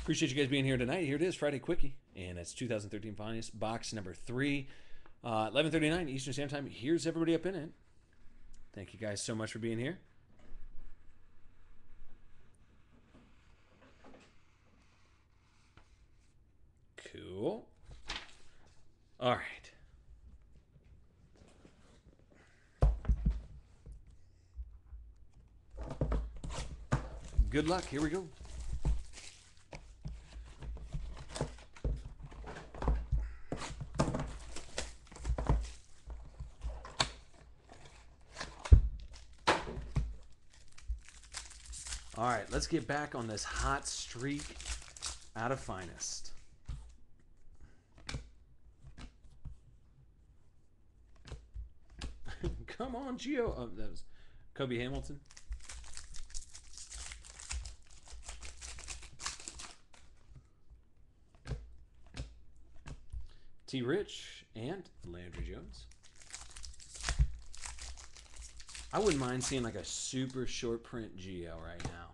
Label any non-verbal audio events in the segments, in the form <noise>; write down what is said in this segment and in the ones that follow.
Appreciate you guys being here tonight. Here it is, Friday Quickie, and it's 2013 Finest box number three, uh, 11:39 Eastern Standard Time. Here's everybody up in it. Thank you guys so much for being here. Cool. All right. Good luck. Here we go. All right, let's get back on this hot streak out of finest. <laughs> Come on, Geo. Oh, that was Cobi Hamilton. T. Rich and Landry Jones. I wouldn't mind seeing like a super short print Geo right now.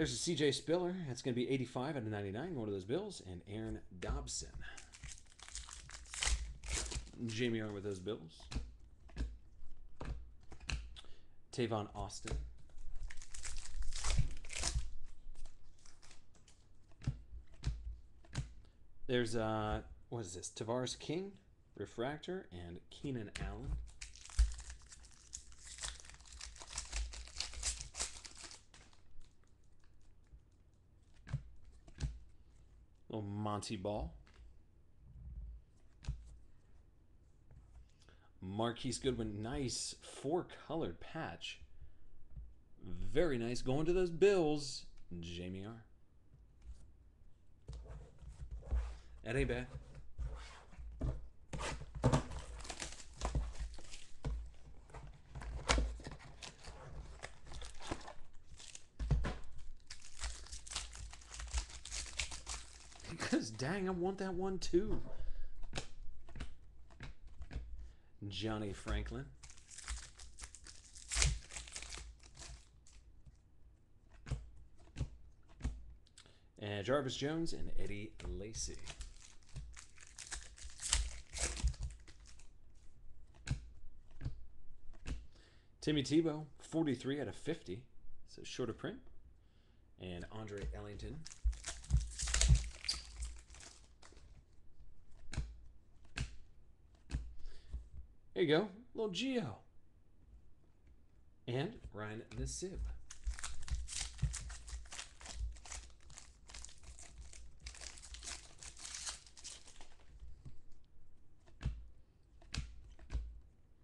There's a CJ Spiller. That's going to be 85 out of 99. One of those Bills. And Aaron Dobson. Jamie R with those Bills. Tavon Austin. There's uh what is this? Tavarres King, Refractor, and Keenan Allen. Little Montee Ball. Marquise Goodwin, nice four colored patch. Very nice. Going to those Bills, Jamie R. That ain't bad. Dang, I want that one too. Johnny Franklin. And Jarvis Jones and Eddie Lacy. Timmy Tebow, 43 out of 50. So shorter print. And Andre Ellington. There you go. Little Geo. And Ryan Nassib.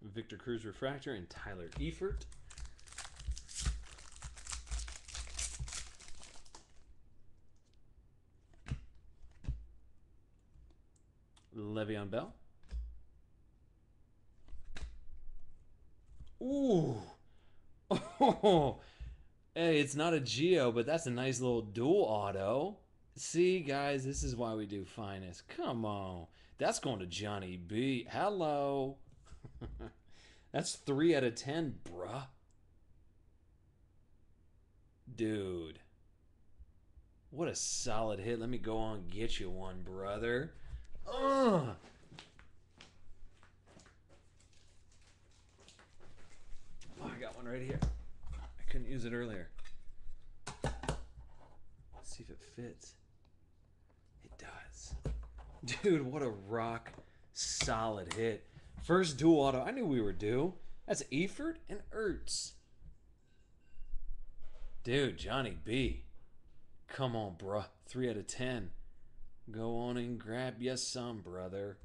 Victor Cruz Refractor and Tyler Eifert. Le'Veon Bell. Ooh. Oh. <laughs> Hey, it's not a Geo, but that's a nice little dual auto. See, guys, this is why we do finest. Come on. That's going to Johnny B. Hello. <laughs> That's 3 out of 10, bruh. Dude. What a solid hit. Let me go on get you one, brother. Ugh. Oh, I got one right here. I couldn't use it earlier. Let's see if it fits. It does. Dude, what a rock solid hit. First dual auto. I knew we were due. That's Eifert and Ertz. Dude, Johnny B. Come on, bruh. 3 out of 10. Go on and grab you some, brother.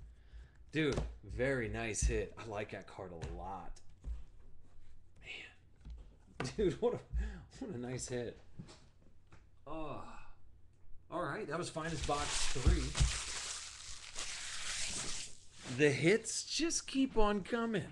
Dude, very nice hit. I like that card a lot. <laughs> Dude, what a what a nice hit. Oh. All right, that was finest box 3 the hits just keep on coming.